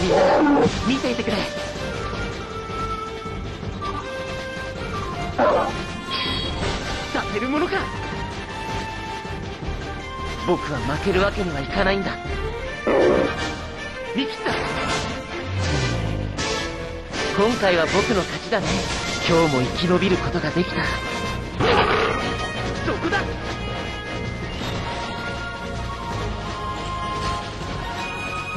みんな見ていてくれ。させるものか。僕は負けるわけにはいかないんだ。見切った今回は僕の勝ちだね。今日も生き延びることができた。